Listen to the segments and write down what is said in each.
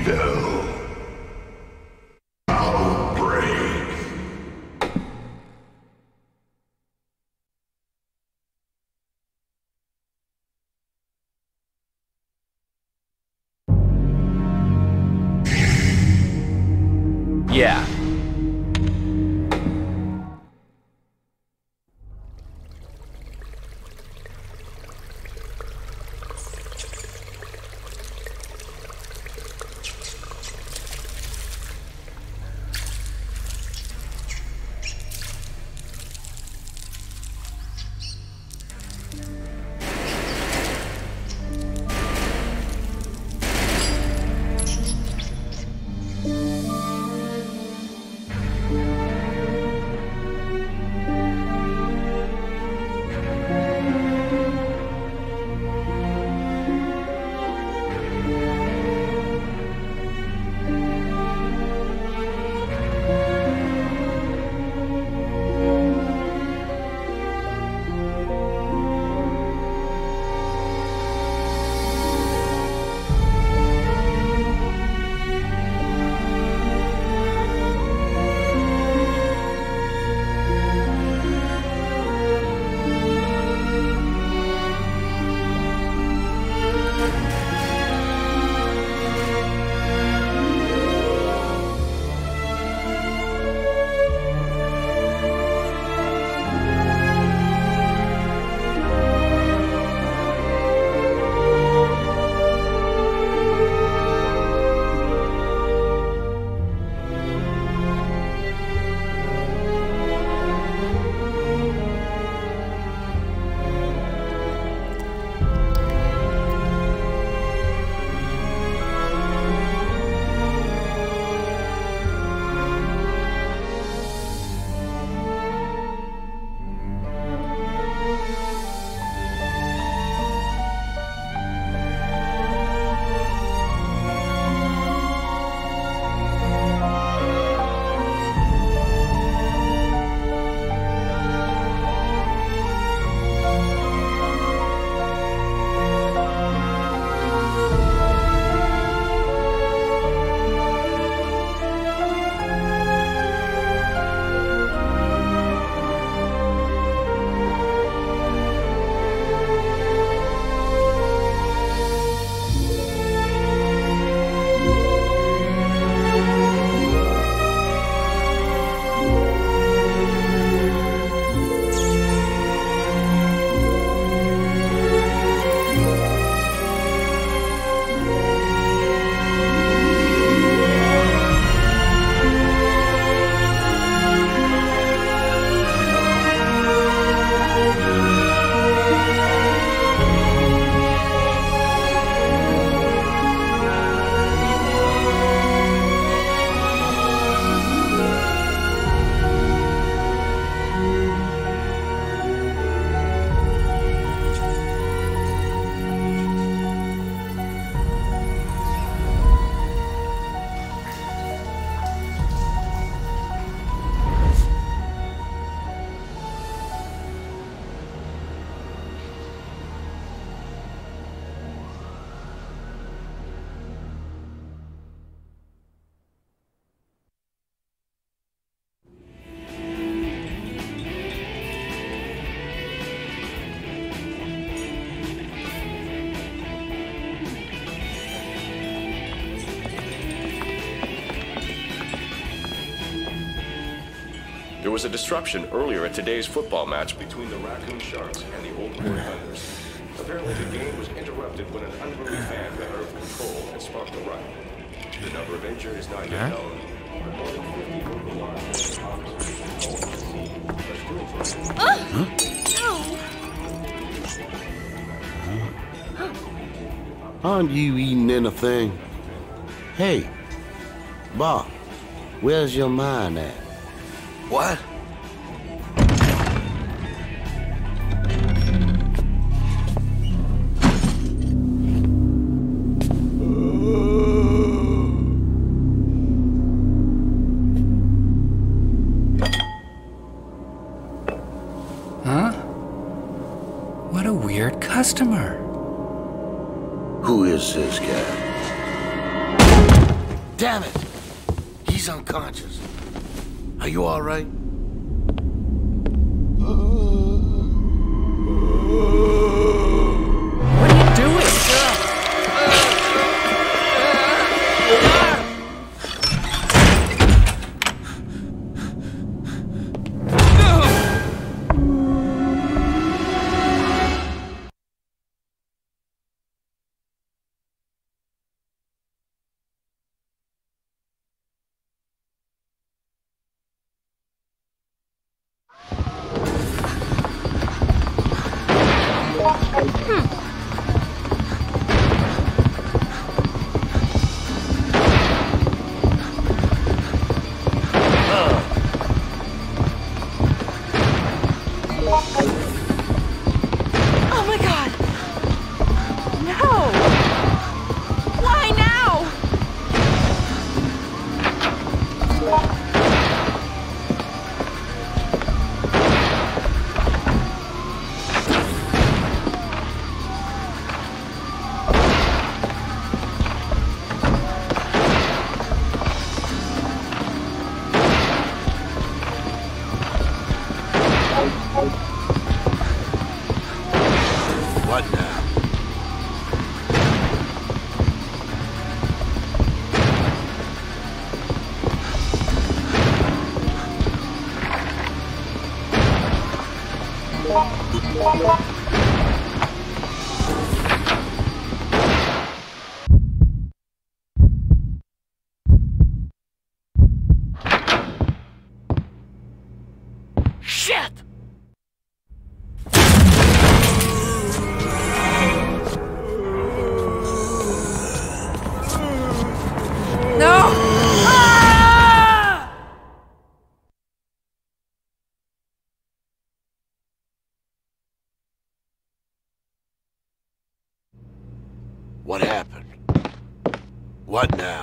Evil. There was a disruption earlier at today's football match between the Raccoon Sharks and the Old Port Thunders. Apparently, the game was interrupted when an unruly fan got out of control and sparked a riot. The number of injured is not yet known. but more than 50 local law enforcement officers are still Aren't you eating anything? Hey, Bob, where's your mind at? What? Huh? What a weird customer. Who is this guy? Damn it! He's unconscious. Are you all right? What now?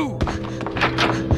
Should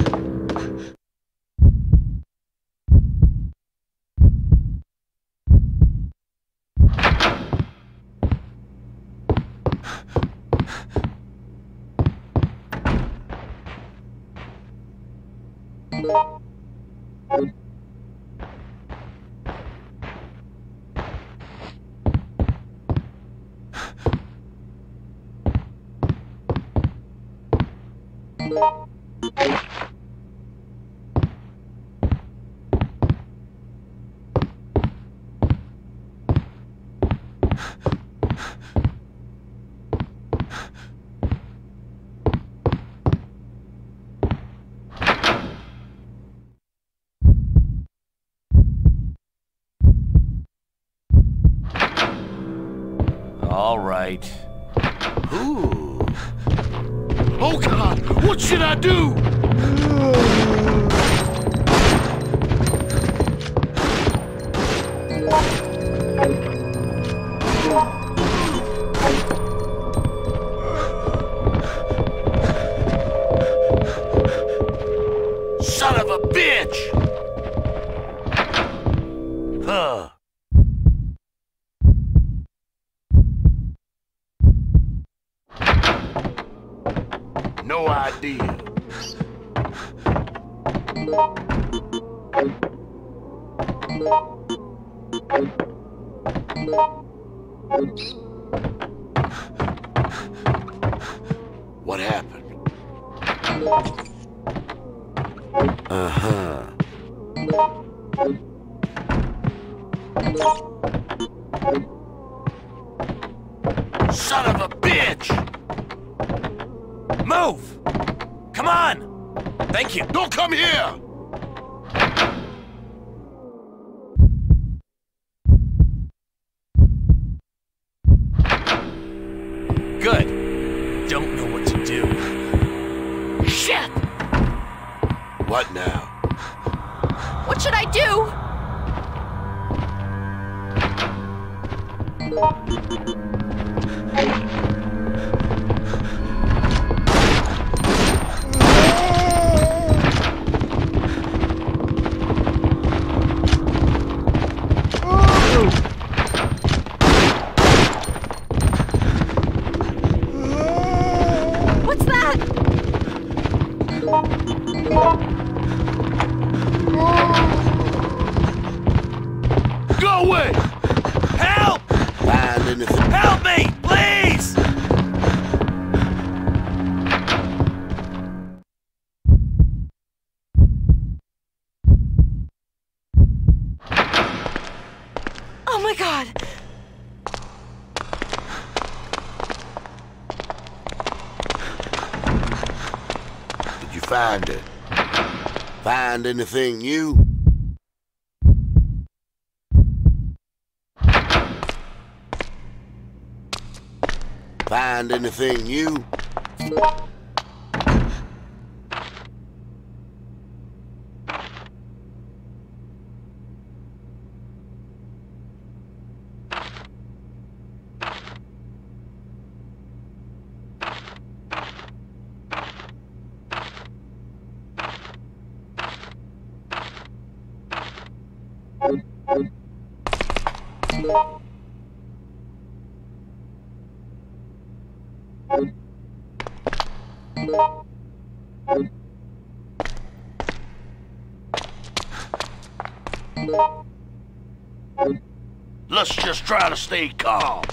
right. Who? Oh God! What should I do? Son of a bitch! Move! Come on! Thank you. Don't come here! find anything new? Find anything new? Let's just try to stay calm.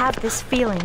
have this feeling.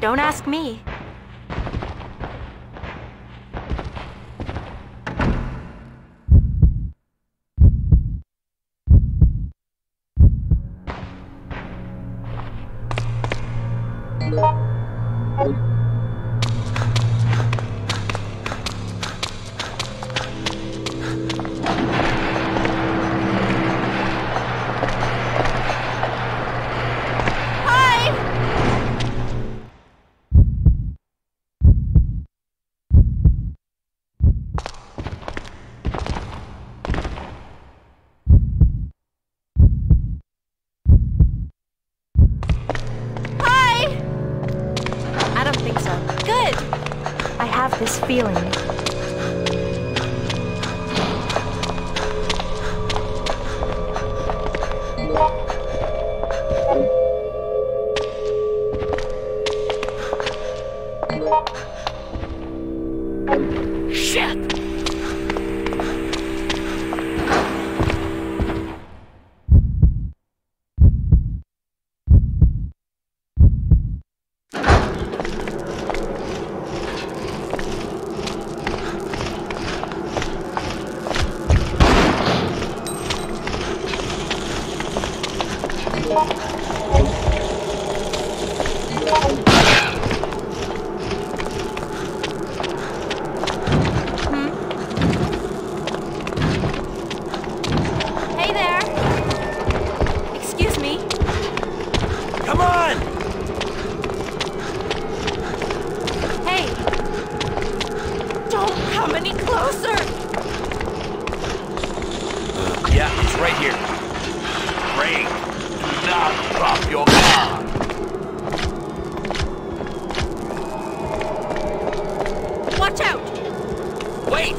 Don't ask me. It's right here. Ray, do not drop your car. Watch out! Wait!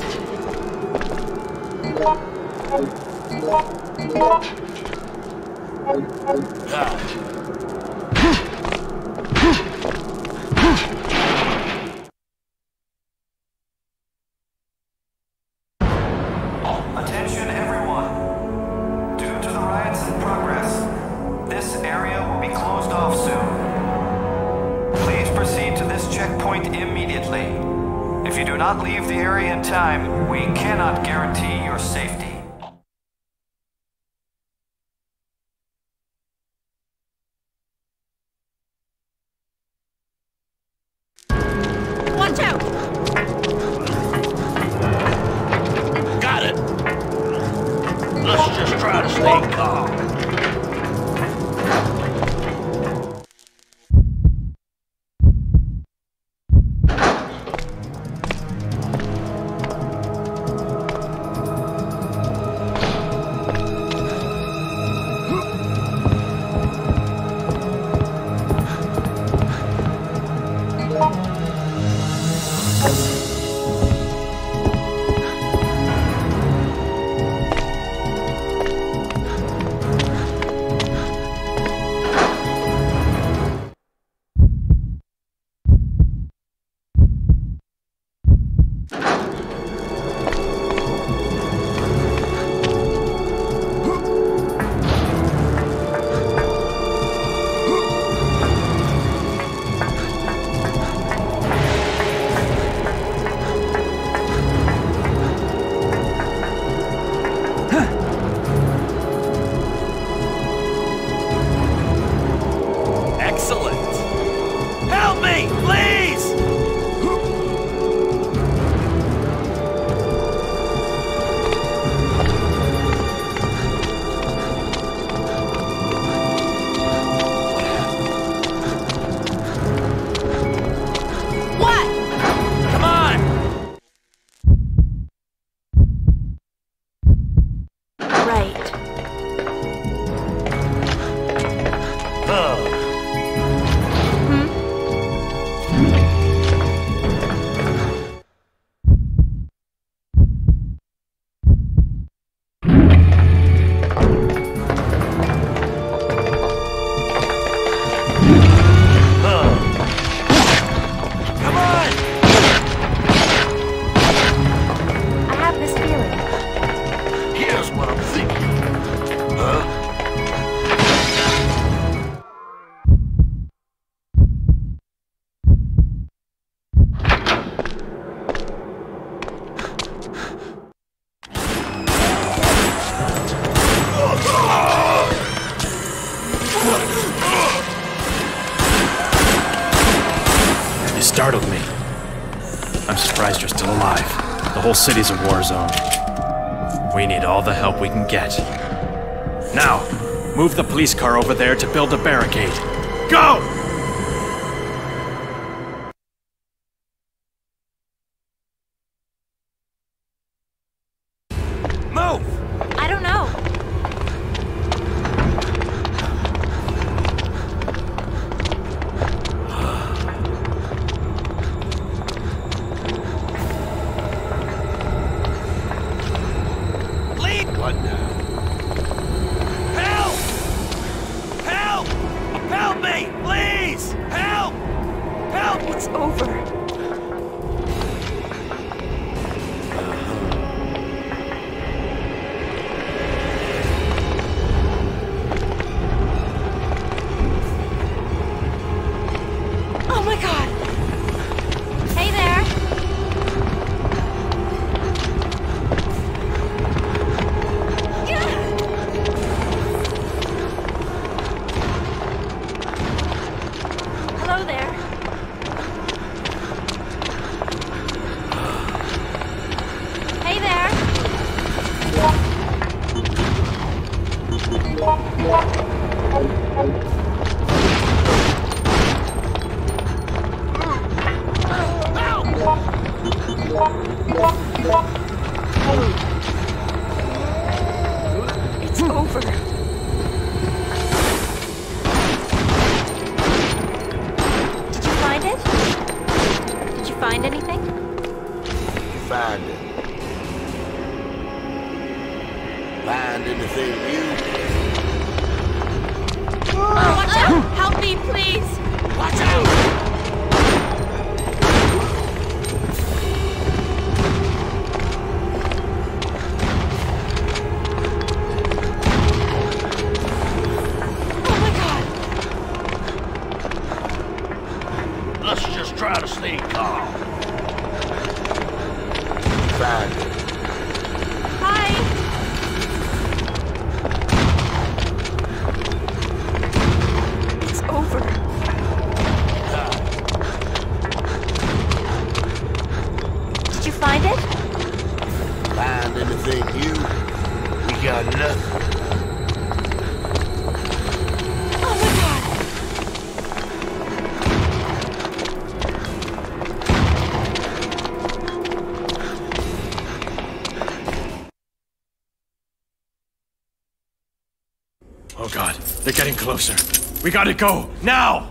Ah. whole city's a war zone. We need all the help we can get. Now, move the police car over there to build a barricade. Go! Let's just try to stay calm. Bad. We gotta go, now!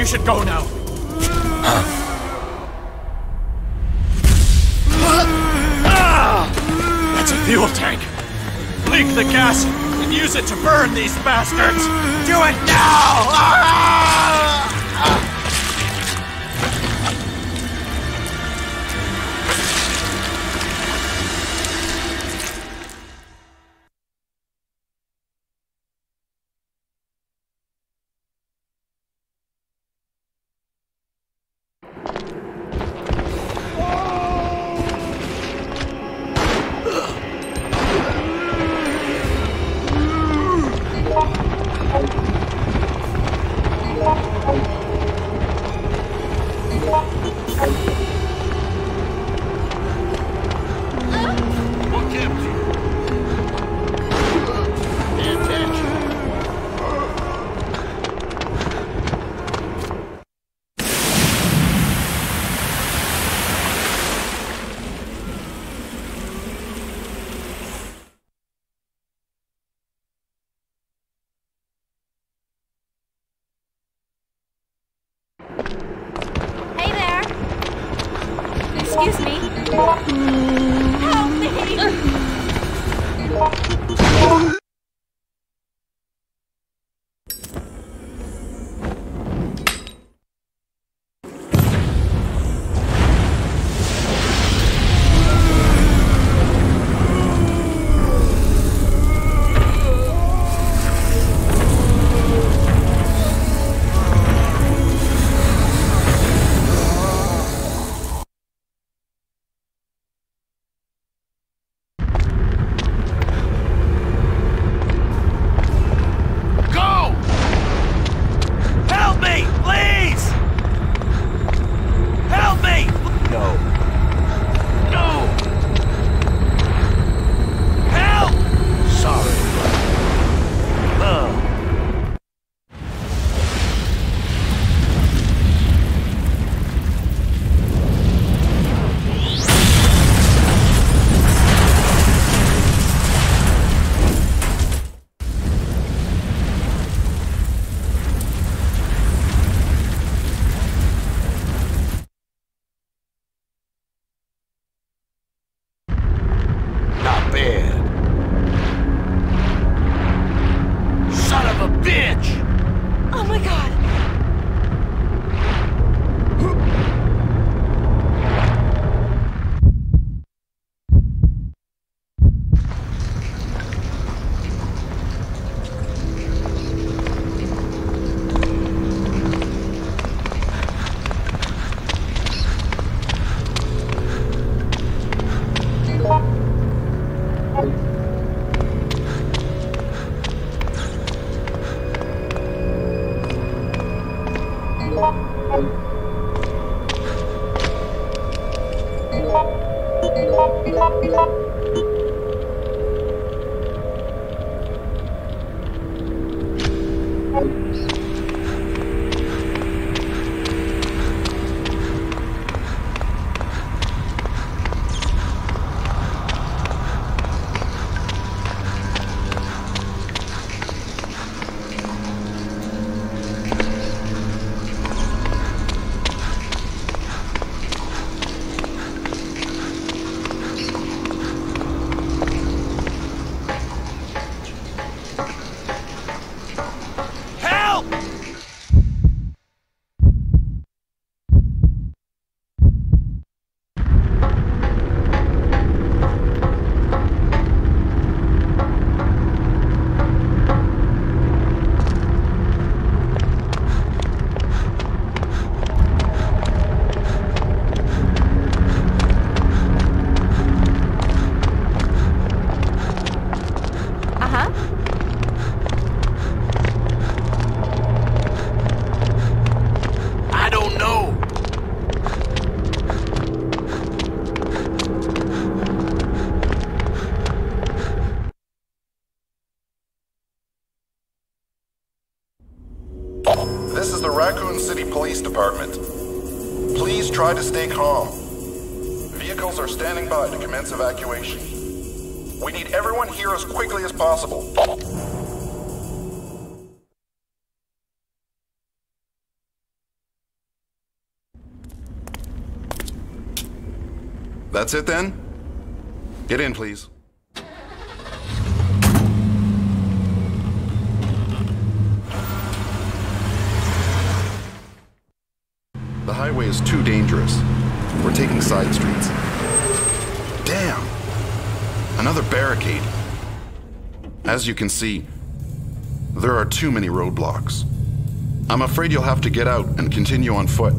You should go now. Ah! That's a fuel tank. Leak the gas and use it to burn these bastards. Do it now! What Department. Please try to stay calm. Vehicles are standing by to commence evacuation. We need everyone here as quickly as possible. That's it then? Get in, please. The highway is too dangerous. We're taking side streets. Damn! Another barricade. As you can see, there are too many roadblocks. I'm afraid you'll have to get out and continue on foot.